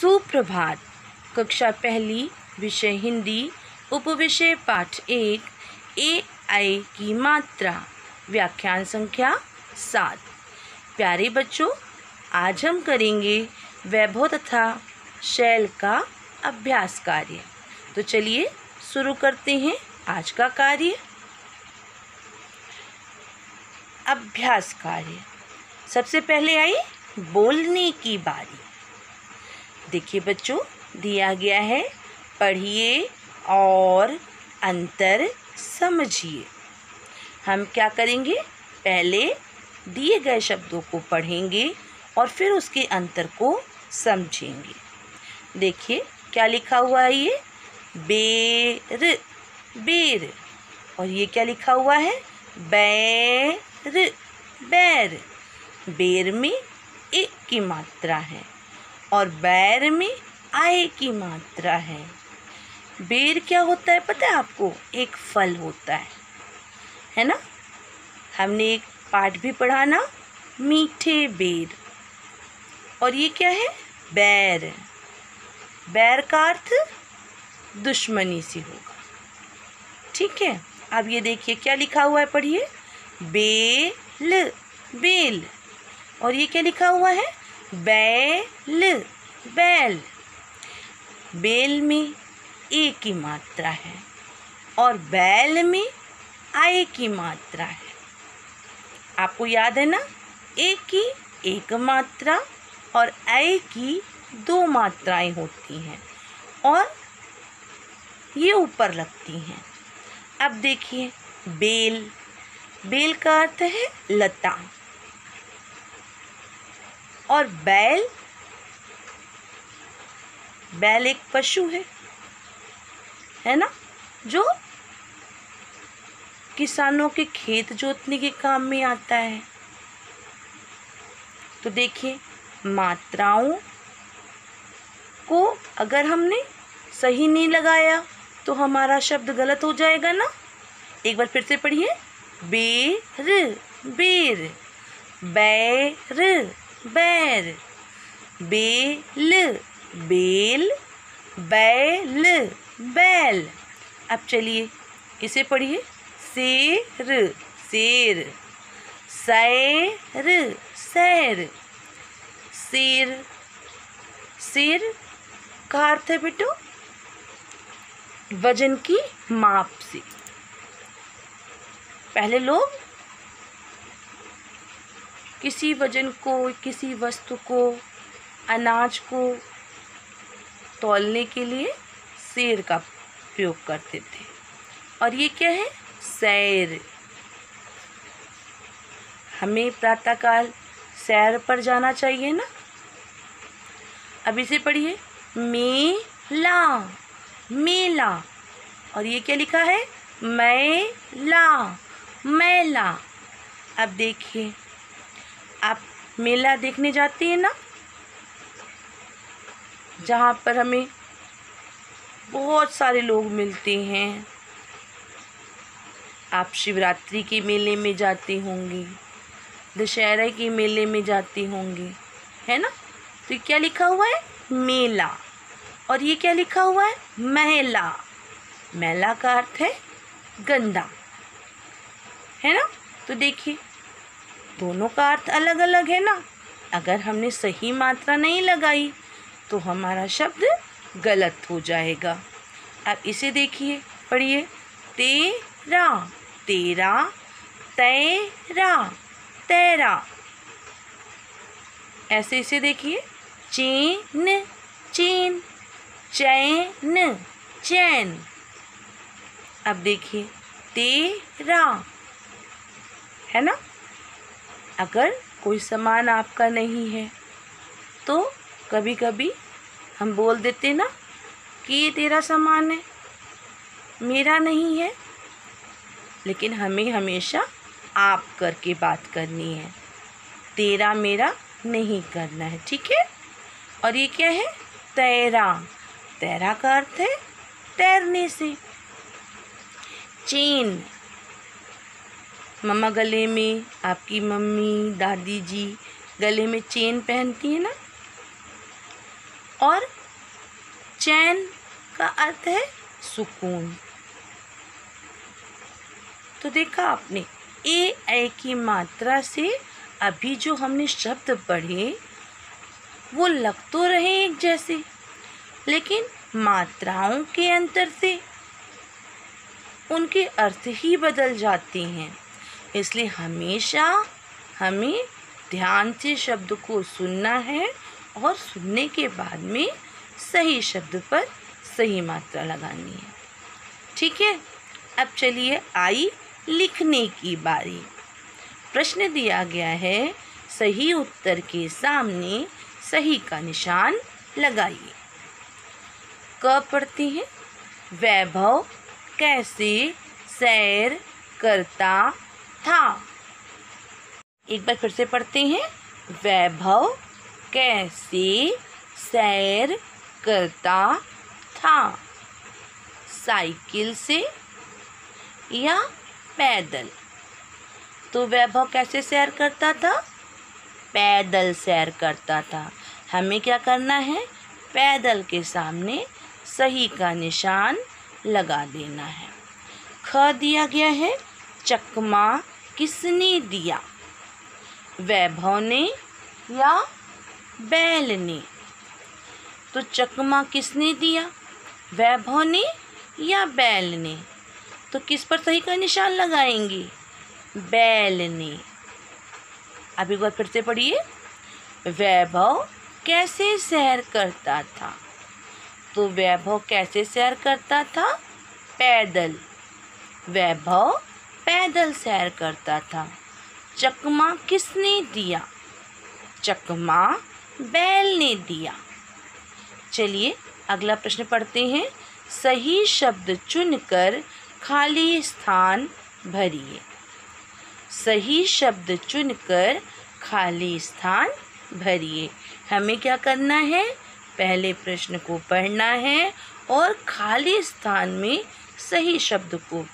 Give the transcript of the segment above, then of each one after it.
सुप्रभात। कक्षा पहली, विषय हिंदी, उपविषय पाठ एक ए आई की मात्रा। व्याख्यान संख्या सात। प्यारे बच्चों, आज हम करेंगे वैभव तथा शैल का अभ्यास कार्य। तो चलिए शुरू करते हैं आज का कार्य। अभ्यास कार्य। सबसे पहले आई बोलने की बारी। देखिए बच्चों, दिया गया है, पढ़िए और अंतर समझिए। हम क्या करेंगे? पहले दिए गए शब्दों को पढ़ेंगे और फिर उसके अंतर को समझेंगे। देखिए, क्या लिखा हुआ है ये? बेर बेर। और ये क्या लिखा हुआ है? बैर बैर। बेर में एक की मात्रा है। और बैर में आय की मात्रा है। बेर क्या होता है पता है आपको? एक फल होता है। है ना? हमने एक पाठ भी पढ़ा ना, मीठे बेर। और ये क्या है? बैर। बैर का अर्थ दुश्मनी से होगा। ठीक है? अब ये देखिए क्या लिखा हुआ है, पढ़िए। Bell bell. और ये क्या लिखा हुआ है? बैल बैल। बेल में ए की मात्रा है और बैल में आए की मात्रा है। आपको याद है ना? ए की एक मात्रा और आए की दो मात्राएँ होती हैं और ये ऊपर लगती हैं। अब देखिए, बेल। बेल का अर्थ है लता। और बैल बैल एक पशु है है ना? जो किसानों के खेत जोतने के काम में आता है। तो देखिए, मात्राओं को अगर हमने सही नहीं लगाया तो हमारा शब्द गलत हो जाएगा ना? एक बार फिर से पढ़िए। बेर बेर, बैर। बैर बेल। बेल। बैल। बैल। अब चलिए इसे पढ़िए। शेर। शेर। सैर। सैर। शेर। शेर का अर्थ है बेटो, वज़न की माप से। पहले लोग किसी वज़न को, किसी वस्तु को, अनाज को तोलने के लिए शेर का प्रयोग करते थे। और ये क्या है? सैर हमें प्रातःकाल सैर पर जाना चाहिए ना? अब इसे पढ़िए। मेला मेला। और ये क्या लिखा है? मैला मैला। अब देखिए। आप मेला देखने जाते हैं ना, जहाँ पर हमें बहुत सारे लोग मिलते हैं। आप शिवरात्रि के मेले में जाते होंगे, दशहरा के मेले में जाते होंगे, है ना? तो क्या लिखा हुआ है? मेला। और ये क्या लिखा हुआ है? महिला। महिला का अर्थ है गंदा। है ना? तो देखिए दोनों का अर्थ अलग अलग है ना? अगर हमने सही मात्रा नहीं लगाई तो हमारा शब्द गलत हो जाएगा। अब इसे देखिए, पढ़िए। तेरा तेरा तेरा तेरा। ऐसे इसे देखिए। चीन चीन, चैन चैन। अब देखिए। तेरा, है ना? अगर कोई सामान आपका नहीं है तो कभी कभी हम बोल देते ना कि ये तेरा सामान है, मेरा नहीं है। लेकिन हमें हमेशा आप करके बात करनी है। तेरा मेरा नहीं करना है, ठीक है? और ये क्या है? तैरा। तैरा का अर्थ है तैरने से। चेन। मम्मा गले में, आपकी मम्मी, दादी जी गले में चेन पहनती है ना? और चैन का अर्थ है सुकून। तो देखा आपने ए ए की मात्रा से अभी जो हमने शब्द पढ़े, वो लग तो रहे एक जैसे, लेकिन मात्राओं के अंतर से उनके अर्थ ही बदल जाते हैं। इसलिए हमेशा हमें ध्यान से शब्द को सुनना है और सुनने के बाद में सही शब्द पर सही मात्रा लगानी है। ठीक है? अब चलिए आई लिखने की बारी। प्रश्न दिया गया है, सही उत्तर के सामने सही का निशान लगाइए। क पढ़ते हैं। वैभव कैसे सैर करता था। एक बार फिर से पढ़ते हैं। वैभव कैसे सैर करता था। साइकिल से या पैदल? तो वैभव कैसे सैर करता था? पैदल सैर करता था। हमें क्या करना है? पैदल के सामने सही का निशान लगा देना है। ख दिया गया है, चकमा किसने दिया? वैभव ने या बैल ने तो चकमा किसने दिया? वैभव ने या बैल ने तो किस पर सही का निशान लगाएँगे? बैल ने एक बार फिर से पढ़िए। वैभव कैसे सैर करता था? तो वैभव कैसे सैर करता था? पैदल। वैभव पैदल सैर करता था। चकमा किसने दिया? चकमा बैल ने दिया। चलिए, अगला प्रश्न पढ़ते हैं। सही शब्द चुनकर खाली स्थान भरिए। सही शब्द चुनकर खाली स्थान भरिए। हमें क्या करना है? पहले प्रश्न को पढ़ना है और खाली स्थान में सही शब्द को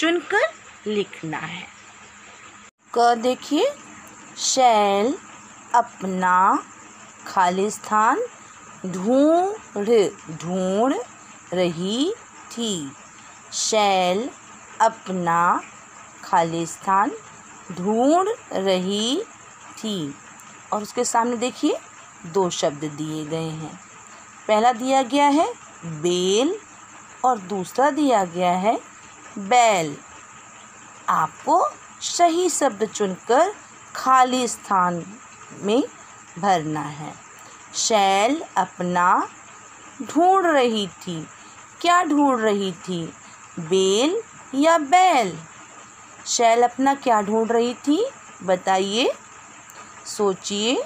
चुनकर लिखना है। क देखिए, शैल अपना खाली स्थान ढूंढ ढूंढ रही थी। शैल अपना खाली स्थान ढूंढ रही थी। और उसके सामने देखिए, दो शब्द दिए गए हैं। पहला दिया गया है, बेल, और दूसरा दिया गया है बैल। आपको सही शब्द चुनकर खाली स्थान में भरना है। शैल अपना ढूंढ रही थी। क्या ढूंढ रही थी? बेल या बैल? शैल अपना क्या ढूंढ रही थी? बताइए। सोचिए।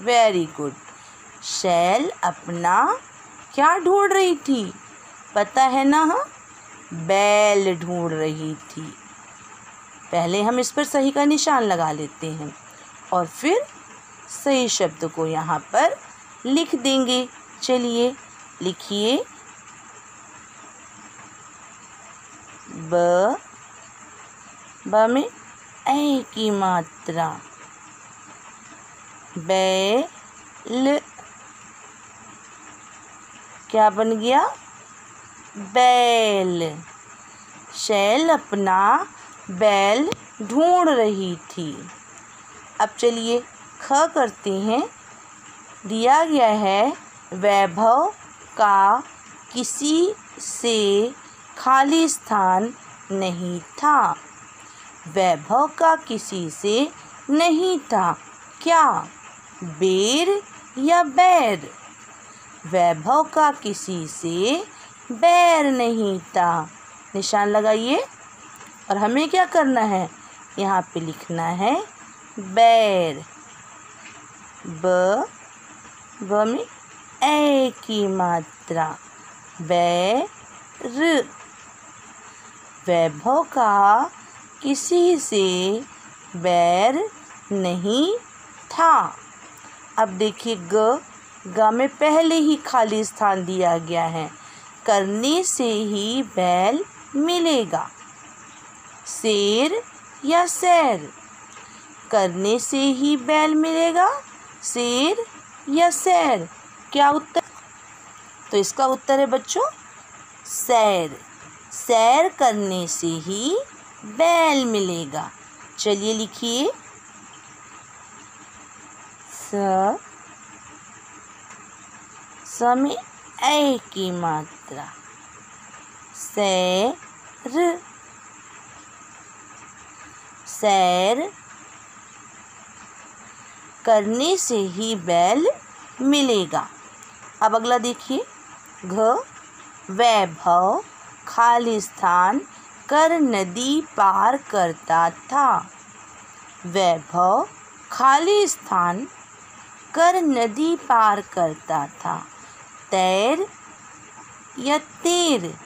वेरी गुड शैल अपना क्या ढूंढ रही थी? पता है ना? बैल ढूंढ रही थी। पहले हम इस पर सही का निशान लगा लेते हैं और फिर सही शब्द को यहाँ पर लिख देंगे। चलिए लिखिए। ब ब में ए की मात्रा। बैल क्या बन गया? बैल। शैल अपना बैल ढूंढ रही थी। अब चलिए ख करते हैं। दिया गया है, वैभव का किसी से खाली स्थान नहीं था। वैभव का किसी से नहीं था। क्या? बेर या बैर? वैभव का किसी से बैर नहीं था। निशान लगाइए। और हमें क्या करना है? यहाँ पे लिखना है, बैर। ब ब में ए की मात्रा। बैर। वैभव का किसी से बैर नहीं था। अब देखिए ग। ग में पहले ही खाली स्थान दिया गया है। करने से ही बैल मिलेगा। शेर या सैर? करने से ही बैल मिलेगा, शेर या सैर? क्या उत्तर? तो इसका उत्तर है बच्चों, सैर। सैर करने से ही बैल मिलेगा। चलिए लिखिए। स स में ए की मात्रा। सैर। सैर करने से ही बैल मिलेगा। अब अगला देखिए। घ। वैभव खाली स्थान कर नदी पार करता था। वैभव खाली स्थान कर नदी पार करता था। तैर या तेर?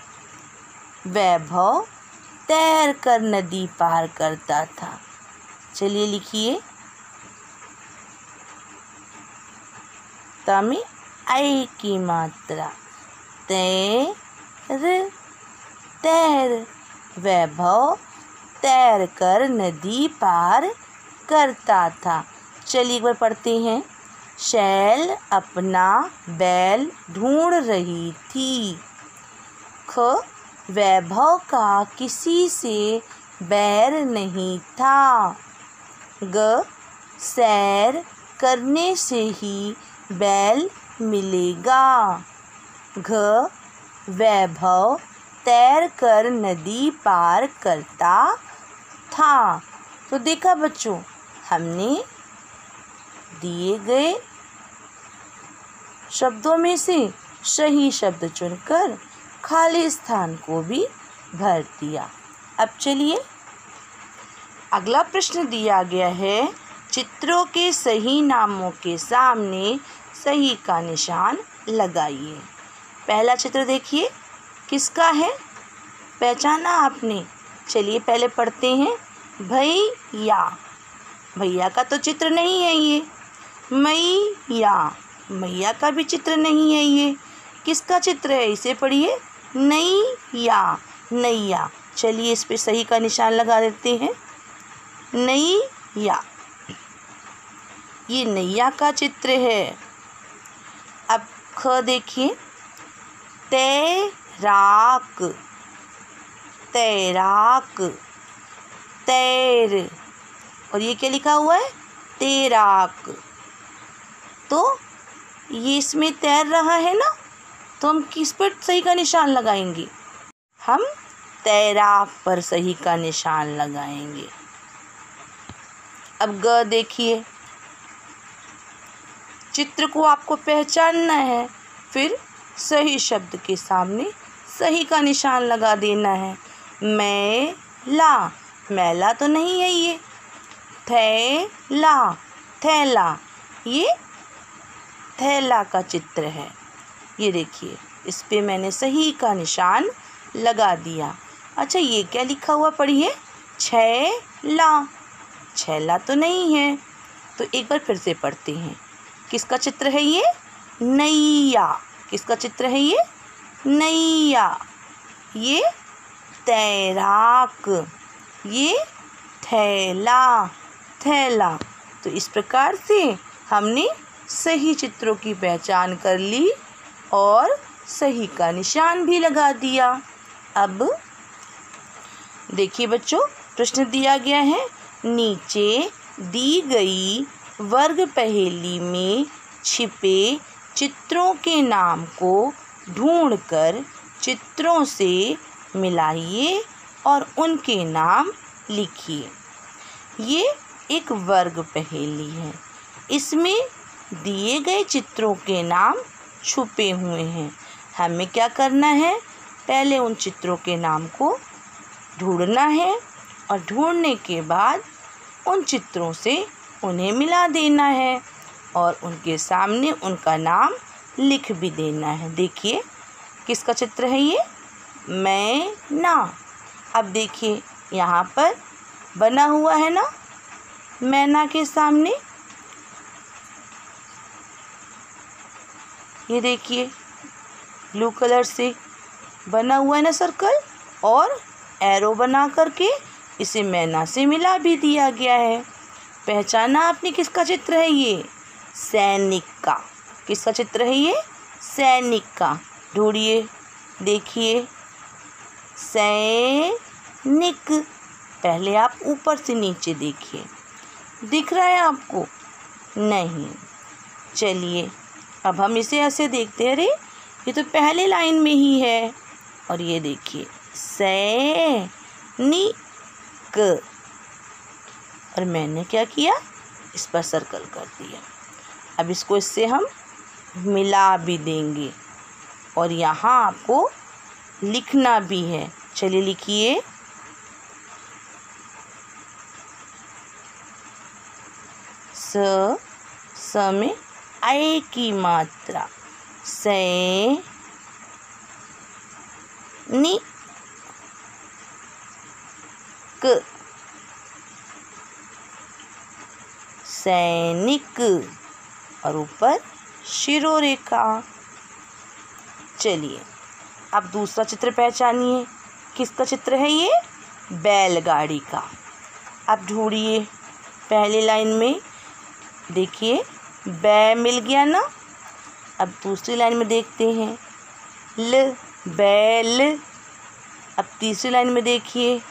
वैभव तैर कर नदी पार करता था। चलिए लिखिए। तमें, आई की मात्रा। तैर तैर, वैभव तैर कर नदी पार करता था। चलिए एक बार पढ़ते हैं। शैल अपना बैल ढूंढ रही थी। ख, वैभव का किसी से बैर नहीं था। ग, सैर करने से ही बैल मिलेगा। घ, वैभव तैर कर नदी पार करता था। तो देखा बच्चों, हमने दिए गए शब्दों में से सही शब्द चुनकर खाली स्थान को भी भर दिया। अब चलिए, अगला प्रश्न दिया गया है। चित्रों के सही नामों के सामने सही का निशान लगाइए। पहला चित्र देखिए, किसका है? पहचाना आपने। चलिए, पहले पढ़ते हैं। भैया। भैया का तो चित्र नहीं है ये। मैया मैया का भी चित्र नहीं है ये। किसका चित्र है? इसे पढ़िए। नैया नैया। चलिए इस पे सही का निशान लगा देते हैं। नैया। ये नैया का चित्र है। अब ख देखिए। तैराक तैराक, तैर। और ये क्या लिखा हुआ है? तैराक। तो ये इसमें तैर रहा है ना? तो हम किस पर सही का निशान लगाएँगे? हम तैराक पर सही का निशान लगाएँगे। अब ग देखिए। चित्र को आपको पहचानना है, फिर सही शब्द के सामने सही का निशान लगा देना है। मै ला मैला तो नहीं है ये। थैला। थैला। ये थैला का चित्र है। ये देखिए, इस पे मैंने सही का निशान लगा दिया। अच्छा ये क्या लिखा हुआ पढ़िए? छैला। छैला तो नहीं है। तो एक बार फिर से पढ़ते हैं। किसका चित्र है ये? नैया। किसका चित्र है ये? नैया। ये तैराक। ये थैला। थैला। तो इस प्रकार से हमने सही चित्रों की पहचान कर ली और सही का निशान भी लगा दिया। अब देखिए बच्चों, प्रश्न दिया गया है, नीचे दी गई वर्ग पहेली में छिपे चित्रों के नाम को ढूंढकर चित्रों से मिलाइए और उनके नाम लिखिए। ये एक वर्ग पहेली है। इसमें दिए गए चित्रों के नाम छुपे हुए हैं। हमें क्या करना है? पहले उन चित्रों के नाम को ढूंढना है और ढूँढने के बाद उन चित्रों से उन्हें मिला देना है और उनके सामने उनका नाम लिख भी देना है। देखिए, किसका चित्र है ये? मैं ना। अब देखिए, यहाँ पर बना हुआ है ना? मैना के सामने ये देखिए ब्लू कलर से बना हुआ है ना सर्कल और एरो बना करके इसे मैना से मिला भी दिया गया है। पहचाना आपने किसका चित्र है ये? सैनिक का। किसका चित्र है ये? सैनिक का। ढूंढिए, देखिए। सैनिक। पहले आप ऊपर से नीचे देखिए। दिख रहा है आपको? नहीं। चलिए अब हम इसे ऐसे देखते हैं, अरे, ये तो पहले लाइन में ही है। और ये देखिए, सैनिक। और मैंने क्या किया? इस पर सर्कल कर दिया। अब इसको इससे हम मिला भी देंगे। और यहाँ आपको लिखना भी है। चलिए लिखिए। स स में आए की मात्रा से नि क सैनिक और ऊपर शिरोरेखा। चलिए, अब दूसरा चित्र पहचानिए। किसका चित्र है ये? बैलगाड़ी का। अब ढूंढिए, पहले लाइन में देखिए। बै मिल गया ना? अब दूसरी लाइन में देखते हैं। ल बैल अब तीसरी लाइन में देखिए।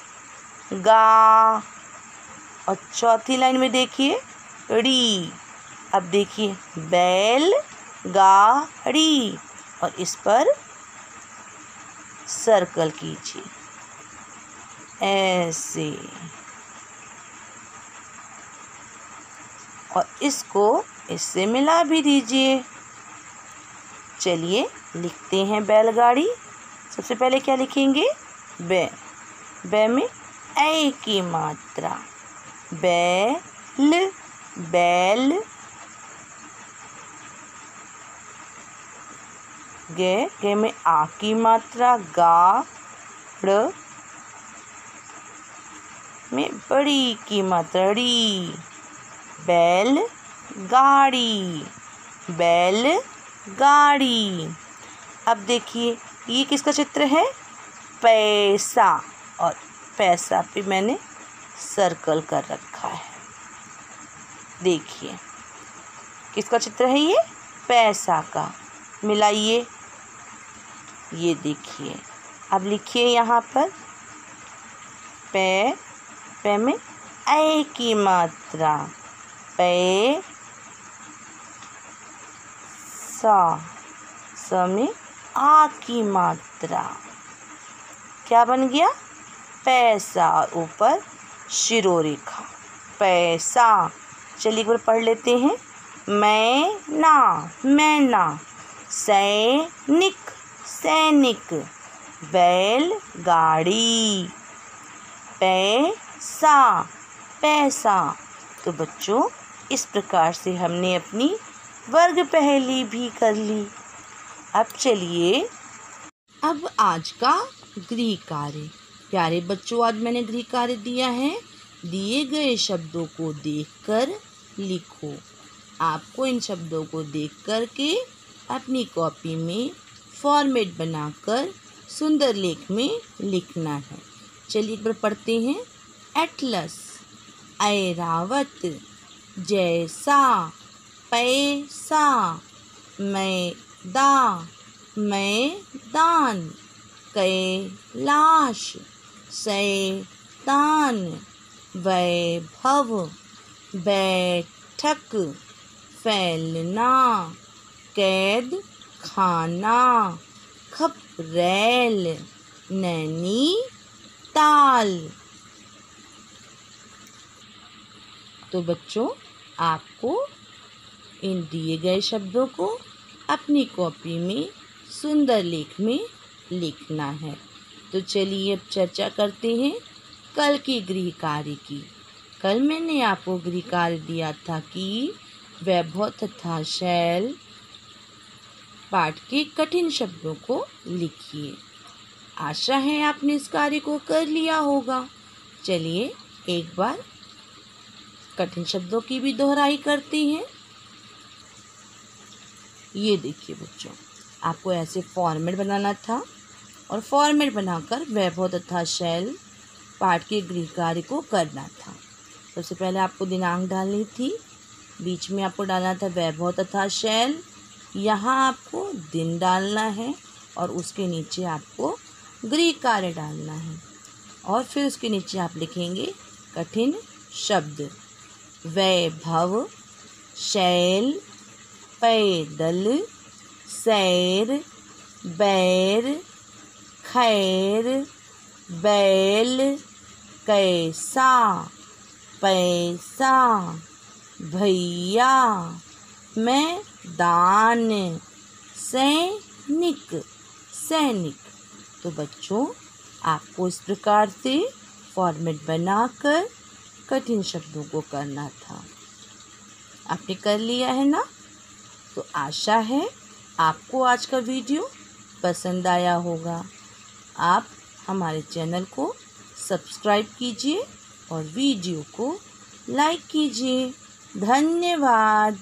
गा। और चौथी लाइन में देखिए। री। अब देखिए, बैल, गा, री। और इस पर सर्कल कीजिए। ऐसे। और इसको इससे मिला भी दीजिए। चलिए लिखते हैं बैलगाड़ी। सबसे पहले क्या लिखेंगे? बै। बै में ए की मात्रा। बैल बैल, गे। गे में आ की मात्रा, गा, ड़। में बड़ी की मात्रा ड़ी बैल गाड़ी, बैल गाड़ी। अब देखिए, ये किसका चित्र है? पैसा। और पैसा पे मैंने सर्कल कर रखा है। देखिए, किसका चित्र है ये? पैसा का। मिलाइए। ये देखिए, अब लिखिए यहाँ पर। पै पै में ए की मात्रा। पै सा स में आ की मात्रा। क्या बन गया? पैसा ऊपर शिरोरेखा। पैसा। चलिए एक बार पढ़ लेते हैं। मैं ना मैं ना। सैनिक सैनिक। बैल गाड़ी पैसा पैसा। तो बच्चों, इस प्रकार से हमने अपनी वर्ग पहली भी कर ली। अब चलिए। अब आज का गृह कार्य। प्यारे बच्चों, आज मैंने गृह कार्य दिया है। दिए गए शब्दों को देखकर लिखो। आपको इन शब्दों को देख कर के अपनी कॉपी में फॉर्मेट बनाकर सुंदर लेख में लिखना है। चलिए एक बार पढ़ते हैं। एटलस ऐरावत जैसा पैसा, मैदा, मैदान, कैलाश, सैतान, वैभव, बैठक, फैलना कैद खाना खपरेल नैनी ताल तो बच्चों, आपको इन दिए गए शब्दों को अपनी कॉपी में, सुंदर लेख में लिखना है। तो चलिए अब चर्चा करते हैं कल की गृह कार्य की। कल मैंने आपको गृह कार्य दिया था कि वैभव तथा शैल पाठ के कठिन शब्दों को लिखिए। आशा है आपने इस कार्य को कर लिया होगा। चलिए एक बार कठिन शब्दों की भी दोहराई करते हैं। ये देखिए बच्चों, आपको ऐसे फॉर्मेट बनाना था और फॉर्मेट बनाकर वैभव तथा शैल पाठ के गृह कार्य को करना था। सबसे पहले आपको दिनांक डालनी थी, बीच में आपको डालना था वैभव तथा शैल, यहाँ आपको दिन डालना है और उसके नीचे आपको गृह कार्य डालना है और फिर उसके नीचे आप लिखेंगे कठिन शब्द, वैभव, शैल पैदल, सैर, बैर, खैर, बैल, कैसा, पैसा, भैया, मैं दान, सैनिक सैनिक। तो बच्चों, आपको इस प्रकार से फॉर्मेट बनाकर कठिन शब्दों को करना था। आपने कर लिया है ना? तो आशा है आपको आज का वीडियो पसंद आया होगा। आप हमारे चैनल को सब्सक्राइब कीजिए और वीडियो को लाइक कीजिए। धन्यवाद।